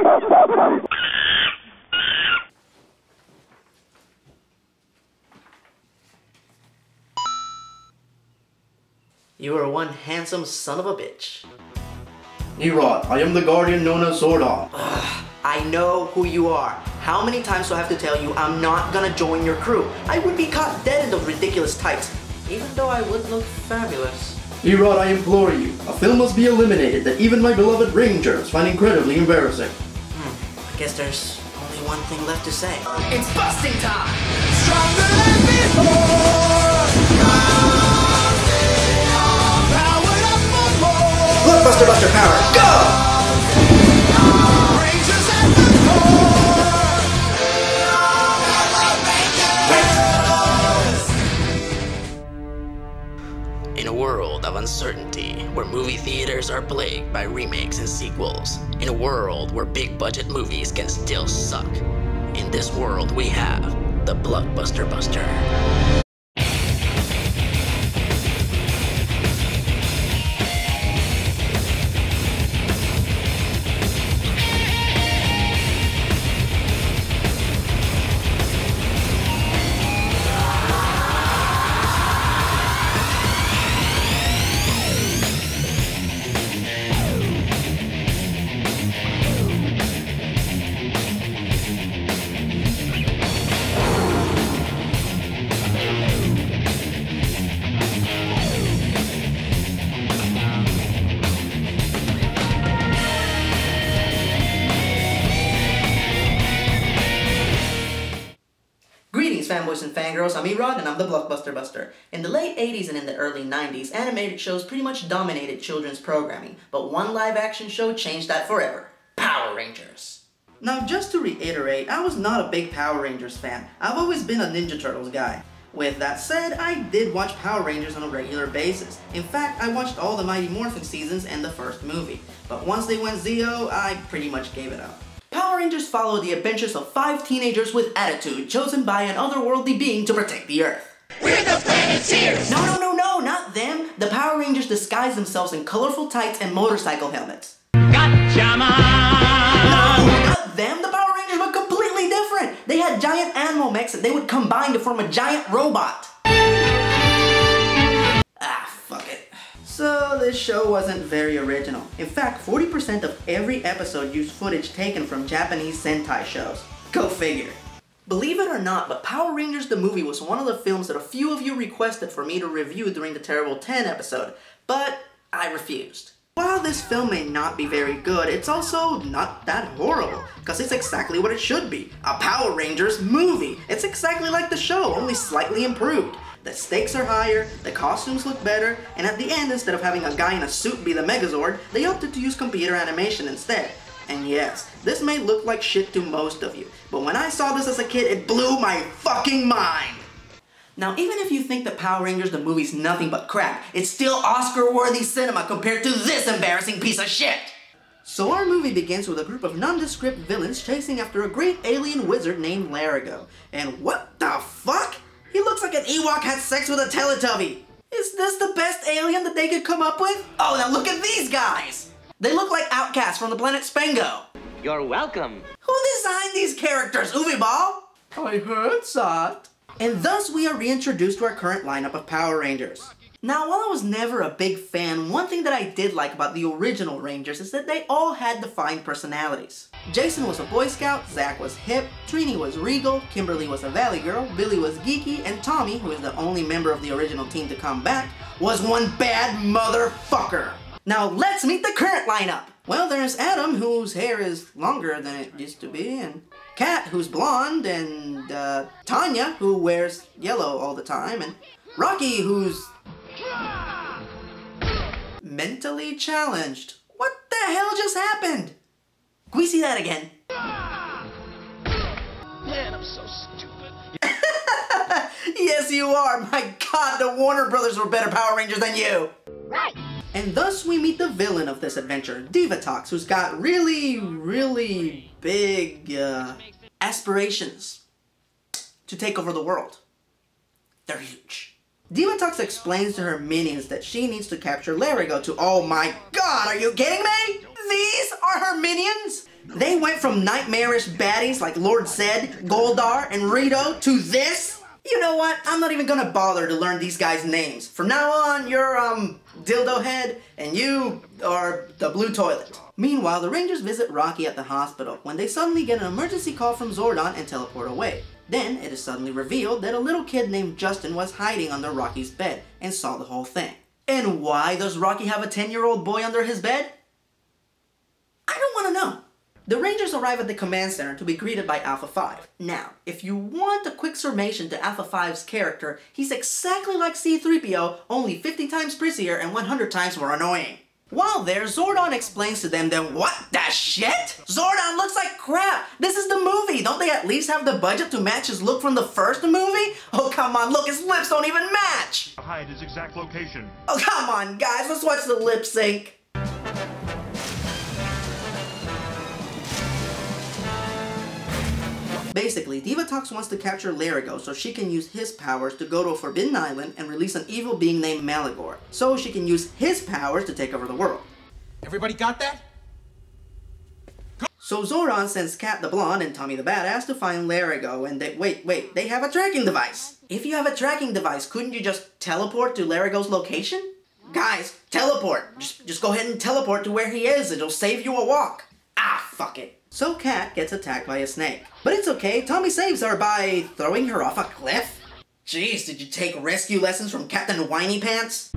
You are one handsome son of a bitch. ERod, I am the guardian known as Zordon. I know who you are. How many times do I have to tell you I'm not gonna join your crew? I would be caught dead in those ridiculous tights, even though I would look fabulous. Erod, I implore you. A film must be eliminated that even my beloved Rangers find incredibly embarrassing. I guess there's only one thing left to say. It's busting time! Stronger than before! Powered up for more! Blockbuster Buster Power, go! World of uncertainty, where movie theaters are plagued by remakes and sequels, in a world where big budget movies can still suck, in this world we have the Blockbuster Buster. Fanboys and fangirls. I'm ERod, and I'm the Blockbuster Buster. In the late 80s and in the early 90s, animated shows pretty much dominated children's programming, but one live action show changed that forever Power Rangers. Now, just to reiterate, I was not a big Power Rangers fan. I've always been a Ninja Turtles guy. With that said, I did watch Power Rangers on a regular basis. In fact, I watched all the Mighty Morphin seasons and the first movie. But once they went Zeo, I pretty much gave it up. Power Rangers follow the adventures of five teenagers with attitude chosen by an otherworldly being to protect the Earth. We're the Planeteers! No, no, no, no, not them. The Power Rangers disguise themselves in colorful tights and motorcycle helmets. Gotcha! No, not them. The Power Rangers were completely different. They had giant animal mechs and they would combine to form a giant robot. So this show wasn't very original. In fact, 40% of every episode used footage taken from Japanese Sentai shows. Go figure. Believe it or not, but Power Rangers the movie was one of the films that a few of you requested for me to review during the Terrible 10 episode, but I refused. While this film may not be very good, it's also not that horrible, because it's exactly what it should be. A Power Rangers movie! It's exactly like the show, only slightly improved. The stakes are higher, the costumes look better, and at the end, instead of having a guy in a suit be the Megazord, they opted to use computer animation instead. And yes, this may look like shit to most of you, but when I saw this as a kid, it blew my fucking mind! Now, even if you think the Power Rangers the movie's nothing but crap, it's still Oscar-worthy cinema compared to this embarrassing piece of shit! So our movie begins with a group of nondescript villains chasing after a great alien wizard named Lerigot. And what the fuck? He looks like an Ewok had sex with a Teletubby! Is this the best alien that they could come up with? Oh, now look at these guys! They look like outcasts from the planet Spengo. You're welcome. Who designed these characters, Uwe Boll? I heard that. And thus we are reintroduced to our current lineup of Power Rangers. Now, while I was never a big fan, one thing that I did like about the original Rangers is that they all had defined personalities. Jason was a Boy Scout, Zack was hip, Trini was regal, Kimberly was a Valley Girl, Billy was geeky, and Tommy, who is the only member of the original team to come back, was one bad motherfucker. Now let's meet the current lineup. Well, there's Adam, whose hair is longer than it used to be, and Kat, who's blonde, and uh, Tanya, who wears yellow all the time, and Rocky, who's mentally challenged. What the hell just happened? Can we see that again? Man, I'm so stupid. yes, you are. My God, the Warner Brothers were better Power Rangers than you. Right. And thus we meet the villain of this adventure, Divatox, who's got really, really big uh, aspirations to take over the world. They're huge. Divatox explains to her minions that she needs to capture Lerigot to- Oh my god, are you kidding me? These are her minions? They went from nightmarish baddies like Lord Zedd, Goldar, and Rito to this? You know what? I'm not even gonna bother to learn these guys' names. From now on, you're, um, Dildo Head, and you are the Blue Toilet. Meanwhile, the Rangers visit Rocky at the hospital when they suddenly get an emergency call from Zordon and teleport away. Then it is suddenly revealed that a little kid named Justin was hiding under Rocky's bed and saw the whole thing. And why does Rocky have a 10 year old boy under his bed? I don't want to know. The Rangers arrive at the command center to be greeted by Alpha 5. Now, if you want a quick summation to Alpha 5's character, he's exactly like C-3PO, only 50 times prettier and 100 times more annoying. While there, Zordon explains to them that what the shit? Zordon looks like crap! This is the movie! Don't they at least have the budget to match his look from the first movie? Oh come on, look, his lips don't even match! hide his exact location. Oh come on guys, let's watch the lip sync. Basically, Diva Divatox wants to capture Lerigot so she can use his powers to go to a forbidden island and release an evil being named Maligore, so she can use his powers to take over the world. Everybody got that? So Zordon sends Kat the Blonde and Tommy the Badass to find Lerigot, and they- wait, wait, they have a tracking device. If you have a tracking device, couldn't you just teleport to Lerigot's location? Guys, teleport. Just, just go ahead and teleport to where he is. It'll save you a walk. Ah, fuck it. So Kat gets attacked by a snake. But it's okay, Tommy saves her by throwing her off a cliff. Jeez, did you take rescue lessons from Captain Whiny Pants?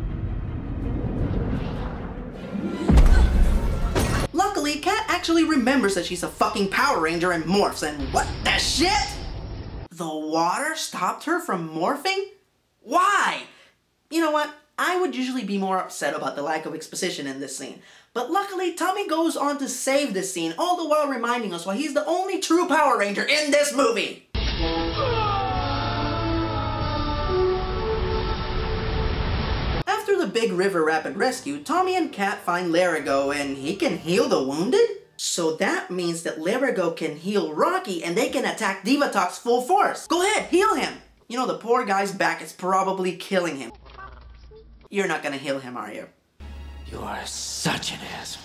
Luckily, Kat actually remembers that she's a fucking Power Ranger and morphs, and what the shit? The water stopped her from morphing? Why? You know what? I would usually be more upset about the lack of exposition in this scene. But luckily, Tommy goes on to save this scene, all the while reminding us why he's the only true Power Ranger in this movie. After the Big River Rapid Rescue, Tommy and Kat find Lerigot and he can heal the wounded? So that means that Lerigot can heal Rocky and they can attack Divatox full force. Go ahead, heal him! You know, the poor guy's back is probably killing him. You're not gonna heal him, are you? You are such an asshole.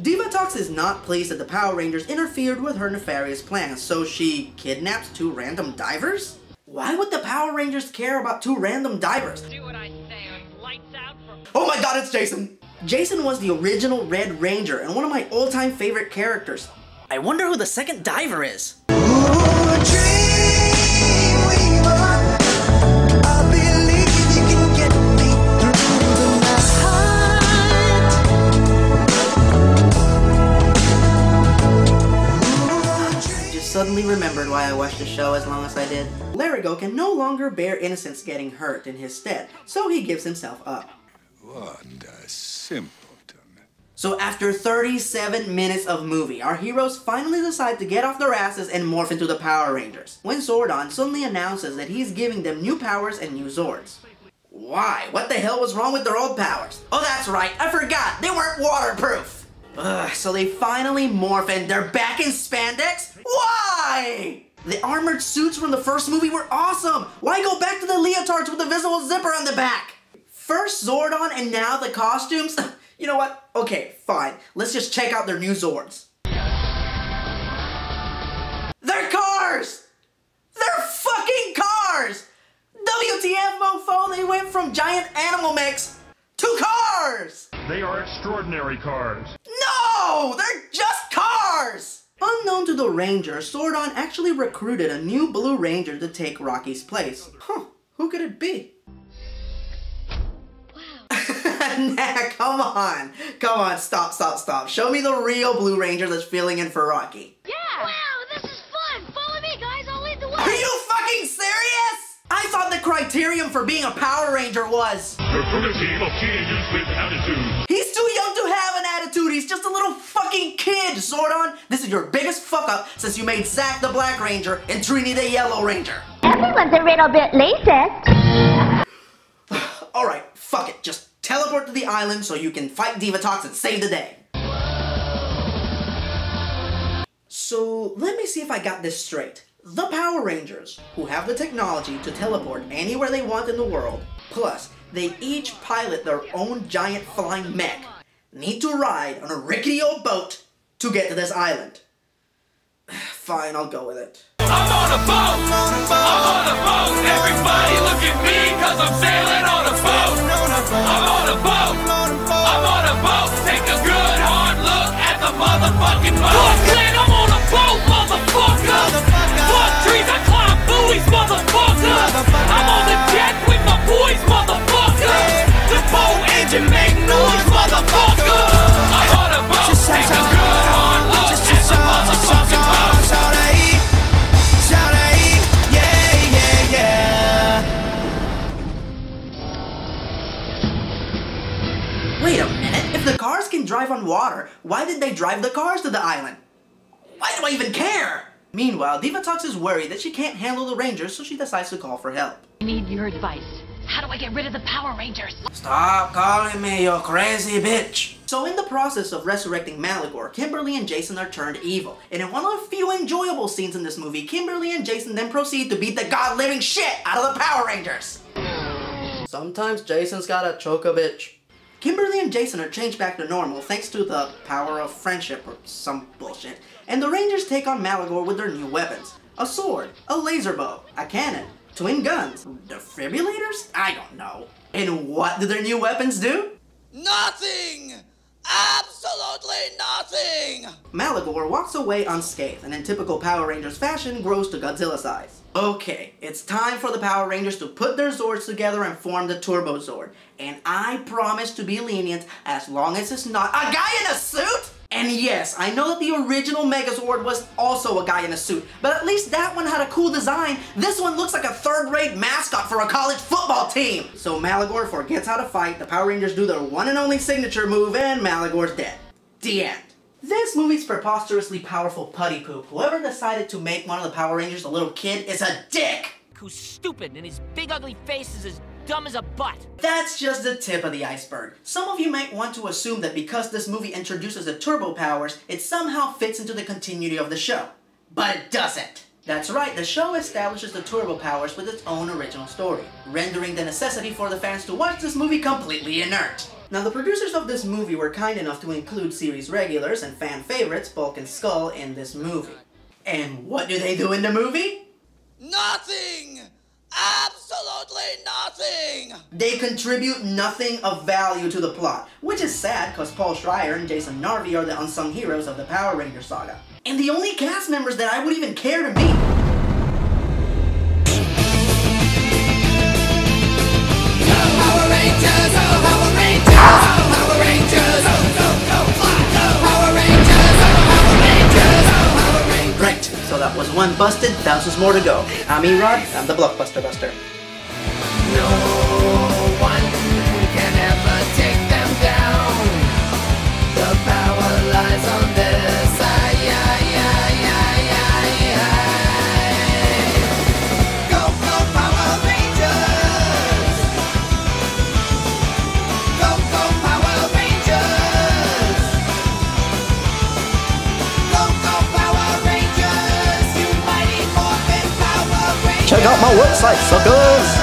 Divatox is not pleased that the Power Rangers interfered with her nefarious plans, so she kidnaps two random divers? Why would the Power Rangers care about two random divers? Do what I say lights out for Oh my god, it's Jason! Jason was the original Red Ranger and one of my all-time favorite characters. I wonder who the second diver is. Just suddenly remembered why I watched the show as long as I did. Lerigot can no longer bear innocence getting hurt in his stead, so he gives himself up. What a simpleton. So after 37 minutes of movie, our heroes finally decide to get off their asses and morph into the Power Rangers. When Zordon suddenly announces that he's giving them new powers and new Zords. Why? What the hell was wrong with their old powers? Oh, that's right, I forgot, they weren't waterproof! Ugh, so they finally morph and they're back in spandex? Why? The armored suits from the first movie were awesome! Why go back to the leotards with the visible zipper on the back? First Zordon and now the costumes? you know what? Okay, fine. Let's just check out their new Zords. They're cars! They're fucking cars! WTF mofo, they went from giant animal mix to cars! They are extraordinary cars. No! They're just cars! Unknown to the Rangers, Zordon actually recruited a new Blue Ranger to take Rocky's place. Huh, who could it be? Wow. Nah, come on. Come on, stop, stop, stop. Show me the real Blue Ranger that's filling in for Rocky. Yeah! Wow, this is fun! Follow me, guys, I'll lead the way! Are you fucking serious? I thought the criterion for being a Power Ranger was Recruit a team of teenagers with attitude. He's too young to have an attitude. He's just a little fucking kid, Zordon. This is your biggest fuck up since you made Zack the Black Ranger and Trini the Yellow Ranger. Everyone's a little bit lazy. Alright, fuck it. Just teleport to the island so you can fight Divatox and save the day. So, let me see if I got this straight. The Power Rangers, who have the technology to teleport anywhere they want in the world, plus they each pilot their own giant flying mech, need to ride on a rickety old boat to get to this island. Fine, I'll go with it. I'm on a boat. I'm on a boat. Everybody look at me cause I'm sailing on a boat. I'm on a boat. I'm on a boat. Take a good hard look at the motherfucking boat. Wait a minute, if the cars can drive on water, why did they drive the cars to the island? Why do I even care? Meanwhile, Divatox is worried that she can't handle the Rangers, so she decides to call for help. I need your advice. How do I get rid of the Power Rangers? Stop calling me you crazy bitch. So in the process of resurrecting Maligore, Kimberly and Jason are turned evil. And in one of the few enjoyable scenes in this movie, Kimberly and Jason then proceed to beat the god-living shit out of the Power Rangers. Sometimes Jason's gotta choke a bitch. Kimberly and Jason are changed back to normal thanks to the power of friendship or some bullshit. And the Rangers take on Maligore with their new weapons. A sword, a laser bow, a cannon, twin guns, defibrillators? I don't know. And what do their new weapons do? Nothing! Absolutely nothing! Maligore walks away unscathed and in typical Power Rangers fashion grows to Godzilla size. Okay, it's time for the Power Rangers to put their Zords together and form the Turbo Zord. And I promise to be lenient as long as it's not a guy in a suit! And yes, I know that the original Megazord was also a guy in a suit, but at least that one had a cool design. This one looks like a third-rate mascot for a college football team. So Maligore forgets how to fight, the Power Rangers do their one and only signature move, and Maligore's dead. The end. This movie's preposterously powerful putty poop. Whoever decided to make one of the Power Rangers a little kid is a dick! Who's stupid and his big ugly face is as dumb as a butt. That's just the tip of the iceberg. Some of you might want to assume that because this movie introduces the turbo powers, it somehow fits into the continuity of the show. But it doesn't. That's right, the show establishes the turbo powers with its own original story, rendering the necessity for the fans to watch this movie completely inert. Now, the producers of this movie were kind enough to include series regulars and fan favorites Bulk and Skull in this movie. And what do they do in the movie? Nothing! Absolutely nothing! They contribute nothing of value to the plot, which is sad because Paul Schrier and Jason Narvy are the unsung heroes of the Power Ranger saga. And the only cast members that I would even care to meet. One busted, thousands more to go. I'm ERod, I'm the Blockbuster Buster. No website, suckers!